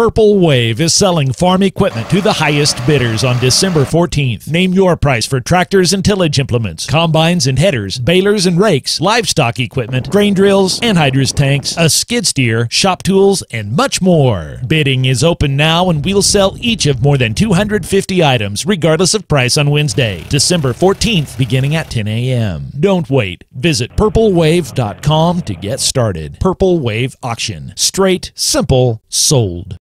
Purple Wave is selling farm equipment to the highest bidders on December 14th. Name your price for tractors and tillage implements, combines and headers, balers and rakes, livestock equipment, grain drills, anhydrous tanks, a skid steer, shop tools, and much more. Bidding is open now and we'll sell each of more than 250 items regardless of price on Wednesday, December 14th, beginning at 10 a.m. Don't wait. Visit purplewave.com to get started. Purple Wave Auction. Straight, simple, sold.